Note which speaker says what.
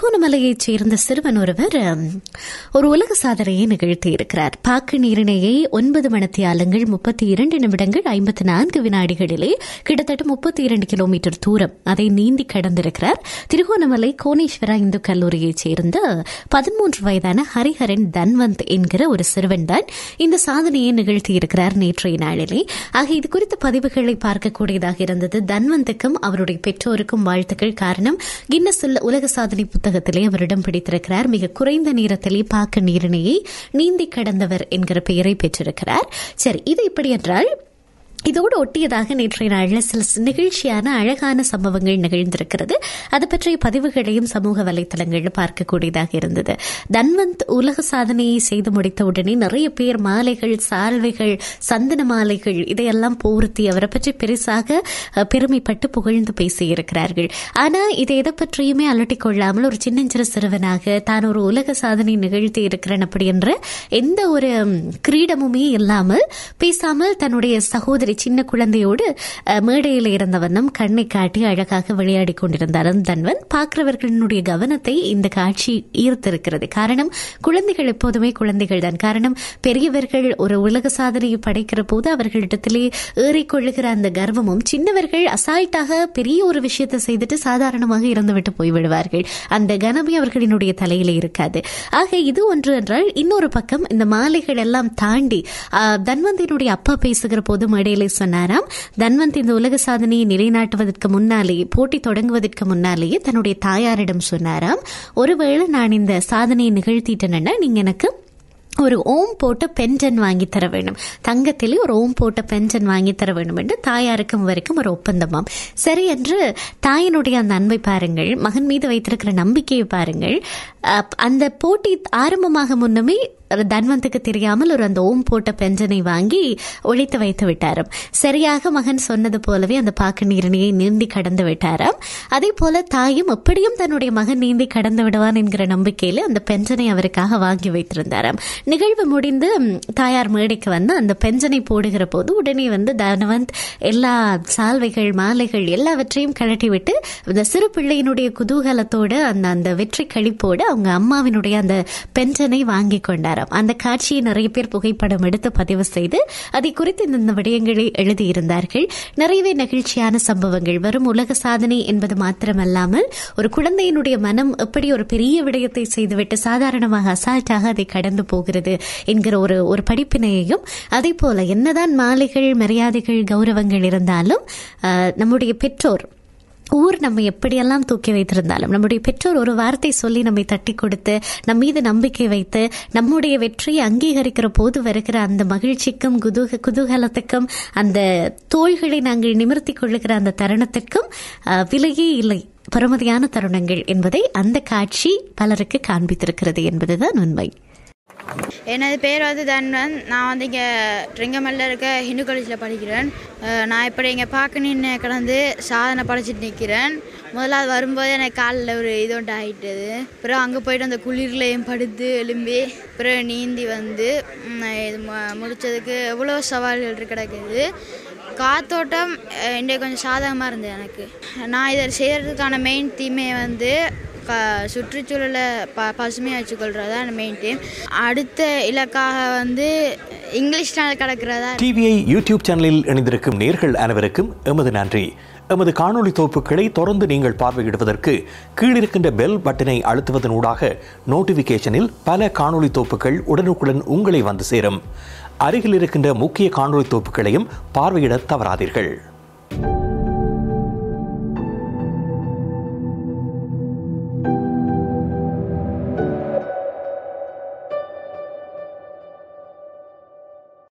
Speaker 1: திருகோணமலையைச் சேர்ந்த சிறுவன் ஒருவர் ஒரு உலக சாதனையை நிகழ்த்தி இருக்கிறார். பாக்கு நீரிணையை ஒன்பது மணத்தியாலங்கள் முப்பத்தி இரண்டு நிமிடங்கள் ஐம்பத்தி நான்கு வினாடிகளிலே கிட்டத்தட்ட முப்பத்தி இரண்டு கிலோமீட்டர் தூரம் அதை நீந்தி கடந்திருக்கிறார். திருகோணமலை கோணேஸ்வரா இந்து கல்லூரியைச் சேர்ந்த பதிமூன்று வயதான ஹரிஹரன் தன்வந்த் என்கிற ஒரு சிறுவன் தான் இந்த சாதனையை நிகழ்த்தி இருக்கிறார் நேற்றைய நாளிலே. ஆக இது குறித்த பதிவுகளை பார்க்கக்கூடியதாக இருந்தது. தன்வந்துக்கும் அவருடைய பெற்றோருக்கும் வாழ்த்துக்கள். காரணம் கின்னஸ் உலக சாதனை புத்தகம் புத்தகத்திலே அவர் இடம் பிடித்திருக்கிறார். மிக குறைந்த நேரத்திலே பாக்க நீரிணையை நீந்தி கடந்தவர் என்கிற பெயரை பெற்றிருக்கிறார். சரி இது இப்படி என்றால் இதோடு ஒட்டியதாக நேற்றைய நாளில் சில நிகழ்ச்சியான அழகான சம்பவங்கள் நிகழ்ந்திருக்கிறது. அது பற்றிய பதிவுகளையும் சமூக வலைத்தளங்களில் பார்க்கக்கூடியதாக இருந்தது. தன்வந்த் உலக சாதனையை செய்து முடித்த உடனே நிறைய பேர் மாலைகள் சால்வைகள் சந்தன மாலைகள் இதையெல்லாம் போர்த்தி அவரை பற்றி பெருசாக பெருமைப்பட்டு புகழ்ந்து பேசியிருக்கிறார்கள். ஆனா இதை எதை பற்றியுமே அலட்டிக் கொள்ளாமல் ஒரு சின்னஞ்சிறு சிறுவனாக தான் ஒரு உலக சாதனை நிகழ்த்தி இருக்கிறேன் அப்படி என்ற எந்த ஒரு கிரீடமுமே இல்லாமல் பேசாமல் தன்னுடைய சகோதரி சின்ன குழந்தையோடு மேடையில் இருந்த வண்ணம் கண்ணை காட்டி அழகாக விளையாடி கொண்டிருந்தார். தன்வன் பார்க்கிறவர்களினுடைய கவனத்தை இந்த காட்சி ஈர்த்திருக்கிறது. காரணம் குழந்தைகள் எப்போதுமே குழந்தைகள் தான். காரணம் பெரியவர்கள் ஒரு உலக சாதனையை படைக்கிற போது அவர்களிடத்திலே ஏறிக்கொள்ளுகிற அந்த கர்வமும் சின்னவர்கள் அசால்ட்டாக பெரிய ஒரு விஷயத்தை செய்துட்டு சாதாரணமாக இறந்துவிட்டு போய்விடுவார்கள். அந்த கனமே அவர்களினுடைய தலையில இருக்காது. ஆக இது ஒன்று என்றால் இன்னொரு பக்கம் இந்த மாலைகள் எல்லாம் தாண்டி தன்வந்தினுடைய அப்பா பேசுகிற போது மேடையில் சொன்னாராம் தன்வந்த் இந்த உலக சாதனையை நிலைநாட்டுவதற்கு முன்னாலேயே போட்டி தொடங்குவதற்கு முன்னாலேயே தன்னுடைய தாயாரிடம் சொன்னாராம் ஒருவேளை நான் இந்த சாதனையை நிகழ்த்திட்டேன்னா நீங்க எனக்கு ஒரு ஓம் போட்ட பென்டன் வாங்கி தர வேண்டும். தங்கத்திலே ஒரு ஓம் போட்ட பென்டன் வாங்கி தர வேண்டும் என்று தாயாருக்கும் வரைக்கும் ஒரு ஒப்பந்தமாம். சரி என்று தாயினுடைய அந்த அன்பை பாருங்கள் மகன் மீது வைத்திருக்கிற நம்பிக்கையை பாருங்கள். அந்த போட்டி ஆரம்பமாக முன்னமே தன்வந்துக்கு தெரியாமல் ஒரு அந்த ஓம் போட்ட பெஞ்சனை வாங்கி ஒழித்து வைத்து விட்டாராம். சரியாக மகன் சொன்னது போலவே அந்த பாக்கு நீரிணையை நீந்தி கடந்து விட்டாராம். அதே போல தாயும் எப்படியும் தன்னுடைய மகன் நீந்தி கடந்து விடுவான் என்கிற நம்பிக்கையில் அந்த பெஞ்சனை அவருக்காக வாங்கி வைத்திருந்தாராம். நிகழ்வு முடிந்து தாயார் மேடைக்கு வந்து அந்த பெஞ்சனை போடுகிற போது உடனே வந்து தனவந்த் எல்லா சால்வைகள் மாலைகள் எல்லாவற்றையும் கழட்டிவிட்டு இந்த சிறு பிள்ளையினுடைய குதூகலத்தோடு அந்த அந்த வெற்றி கழிப்போடு அவங்க அம்மாவினுடைய அந்த பெஞ்சனை வாங்கி கொண்டார் கொண்டாராம் அந்த காட்சியை நிறைய பேர் புகைப்படம் எடுத்து பதிவு செய்து அதை குறித்து இந்த விடயங்களை எழுதியிருந்தார்கள். நிறையவே நெகிழ்ச்சியான சம்பவங்கள். வரும் உலக சாதனை என்பது மாத்திரமல்லாமல் ஒரு குழந்தையினுடைய மனம் எப்படி ஒரு பெரிய விடயத்தை செய்துவிட்டு சாதாரணமாக அசால்ட்டாக அதை கடந்து போகிறது என்கிற ஒரு ஒரு படிப்பினையையும் அதே போல என்னதான் மாலைகள் மரியாதைகள் கௌரவங்கள் இருந்தாலும் நம்முடைய பெற்றோர் ஊர் நம்ம எப்படியெல்லாம் தூக்கி வைத்திருந்தாலும் நம்முடைய பெற்றோர் ஒரு வார்த்தை சொல்லி நம்மை தட்டி கொடுத்து நம் மீது நம்பிக்கை வைத்து நம்முடைய வெற்றியை அங்கீகரிக்கிற போது வருகிற அந்த மகிழ்ச்சிக்கும் குதூக குதூகலத்துக்கும் அந்த தோள்களை நாங்கள் நிமிர்த்தி கொள்ளுகிற அந்த தருணத்திற்கும் விலையே இல்லை. பெருமதியான தருணங்கள் என்பதை அந்த காட்சி பலருக்கு காண்பித்திருக்கிறது என்பதுதான் உண்மை.
Speaker 2: எனது பேர் வந்து தன்வன் நான் வந்து இங்கே ட்ரிங்கமல்ல இருக்க ஹிந்து காலேஜில் படிக்கிறேன். நான் இப்படி இங்கே பார்க்க நின்று கடந்து சாதனை படைச்சிட்டு நிற்கிறேன் முதலாவது வரும்போது எனக்கு காலில் ஒரு இது ஒன்று ஆகிட்டது அப்புறம் அங்கே போயிட்டு அந்த குளிர்லையும் படுத்து எலும்பி அப்புறம் நீந்தி வந்து இது முடித்ததுக்கு முடிச்சதுக்கு எவ்வளோ சவால்கள் கிடக்குது. காத்தோட்டம் இன்றைக்கு கொஞ்சம் சாதகமாக இருந்தது எனக்கு. நான் இதை செய்கிறதுக்கான மெயின் தீமே வந்து க சுற்றுச்சூழலை ப பசுமையாக வச்சுக்கொள்கிறது தான் மெயின் டீம் அடுத்த இலக்காக வந்து இங்கிலீஷ் சேனல் கிடக்கிறதா?
Speaker 3: டிவிஐ யூடியூப் சேனலில் இணைந்திருக்கும் நேர்கள் அனைவருக்கும் எமது நன்றி. எமது காணொளி தொகுப்புகளை தொடர்ந்து நீங்கள் பார்வையிடுவதற்கு கீழிருக்கின்ற பெல் பட்டனை அழுத்துவதன் ஊடாக நோட்டிபிகேஷனில் பல காணொளி தொகுப்புகள் உடனுக்குடன் உங்களை வந்து சேரும். அருகில் இருக்கின்ற முக்கிய காணொளி தொகுப்புகளையும் பார்வையிட தவறாதீர்கள்.